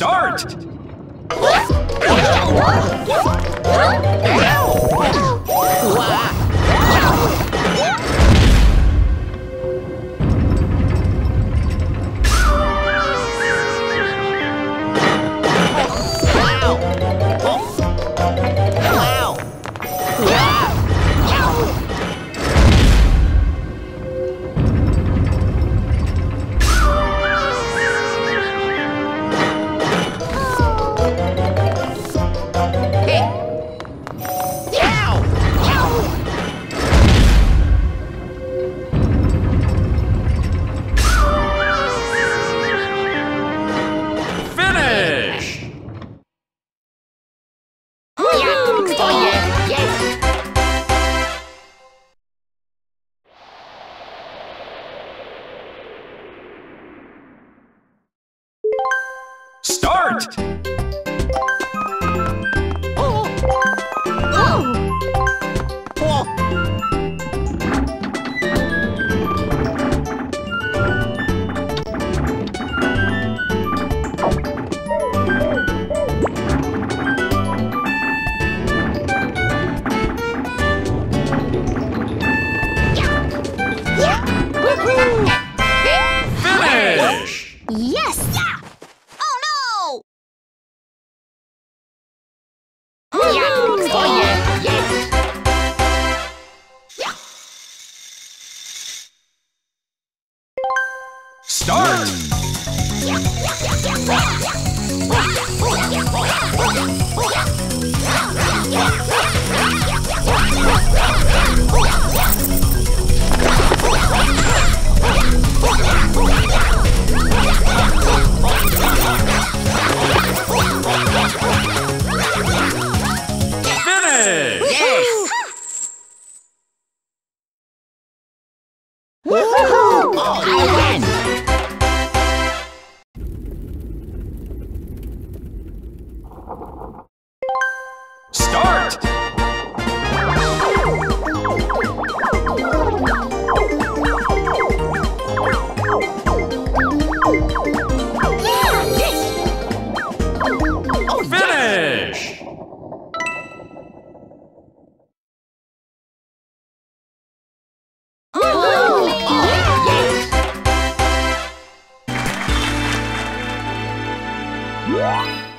start! Ooh, Yeah.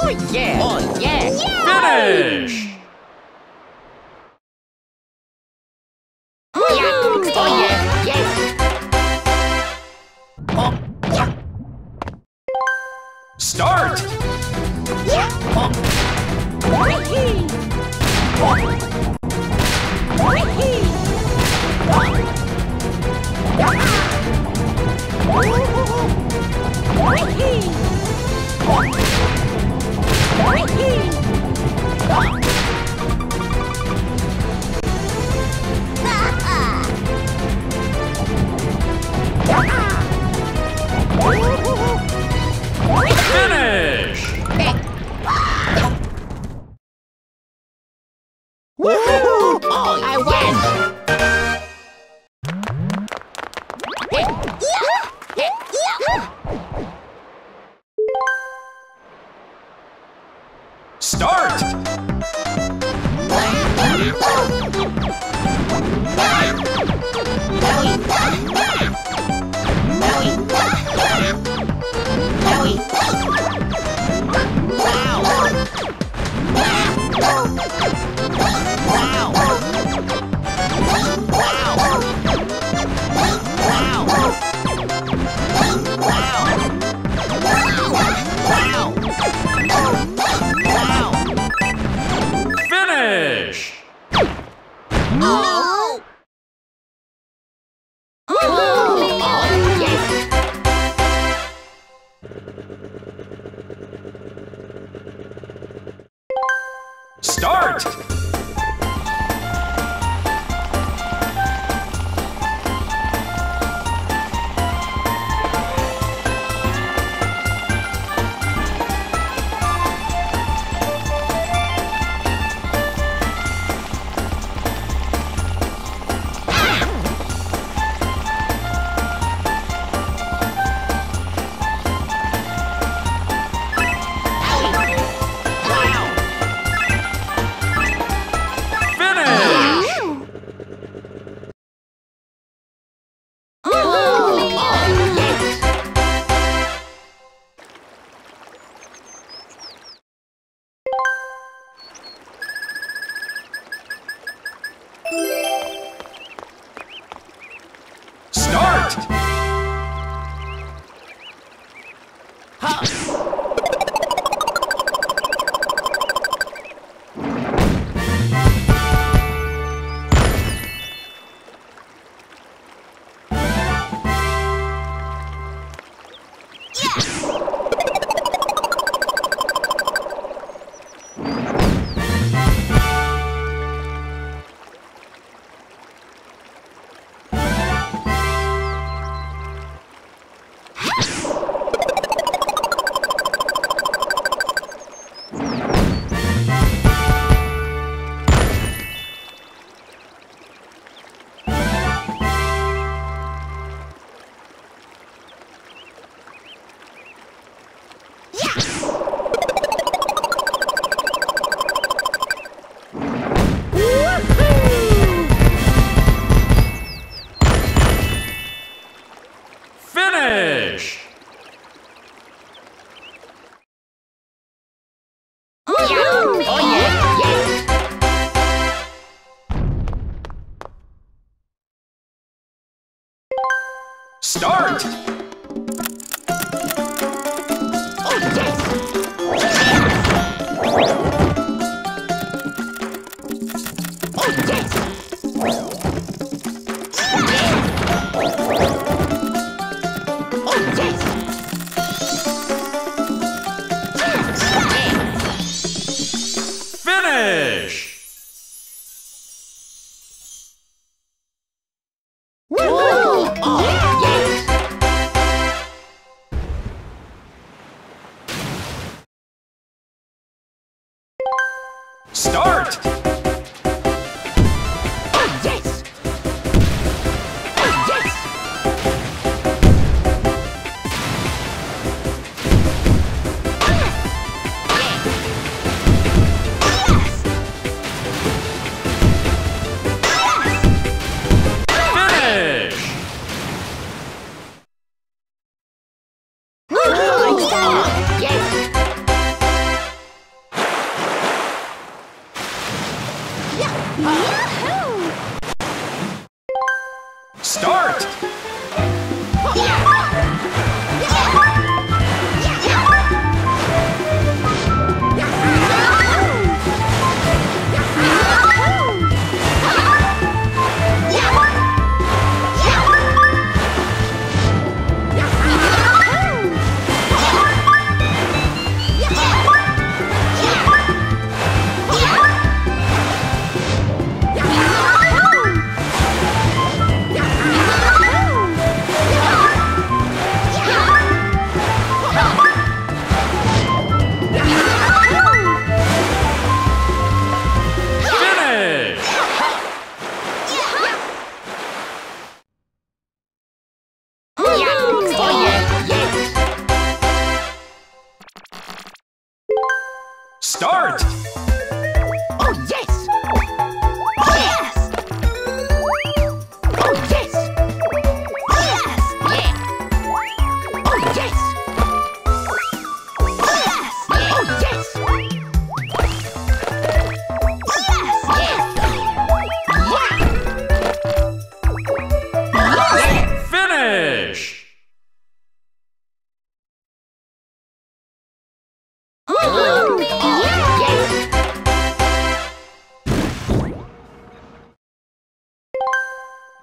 Oh yeah! Oh yeah! Finish! Start!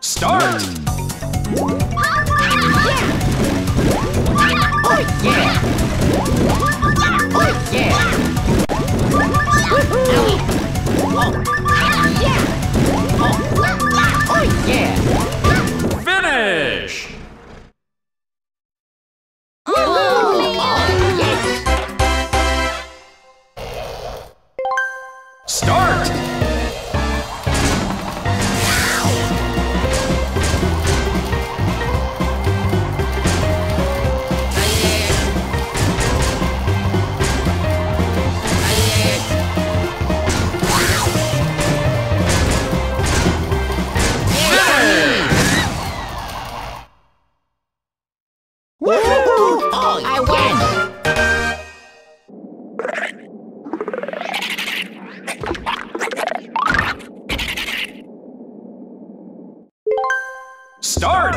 Start!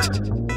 left.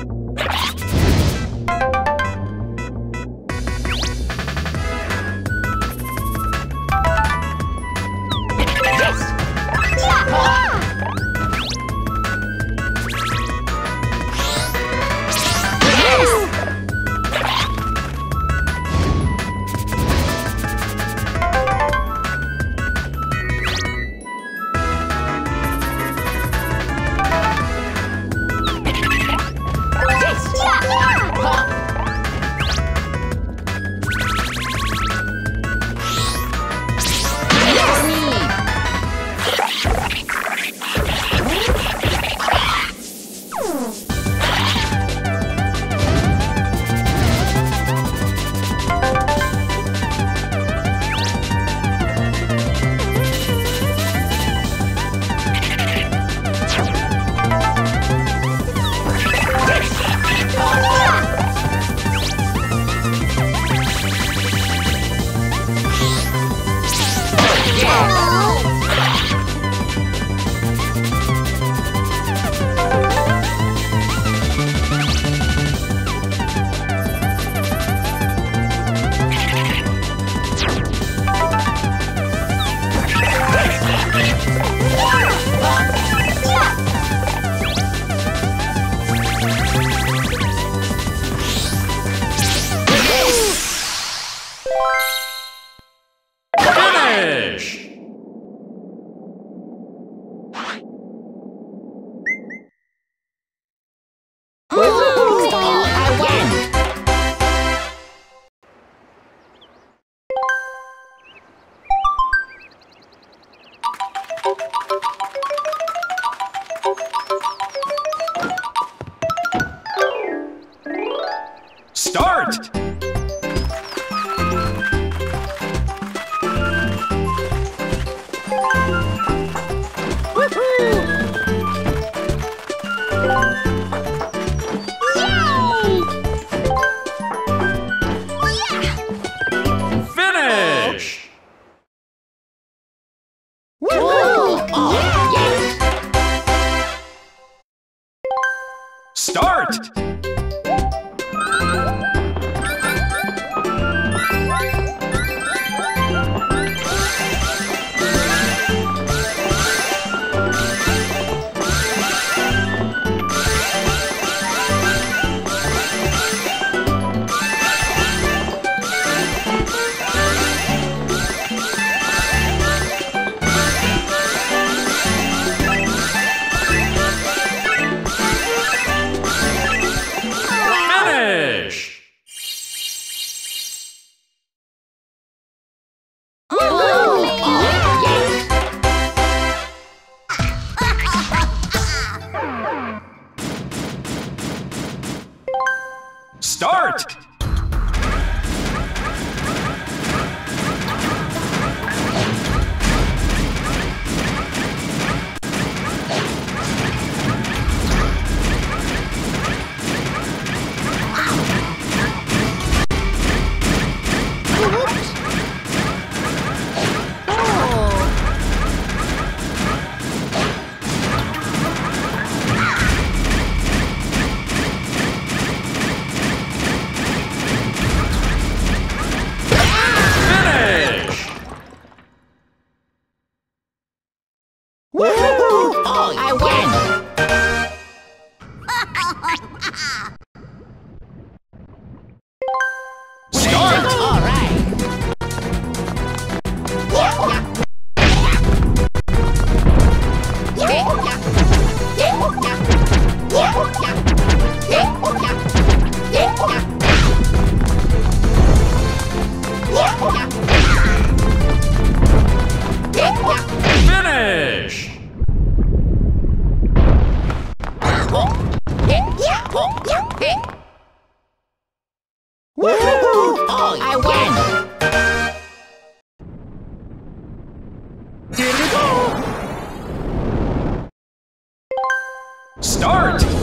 Start!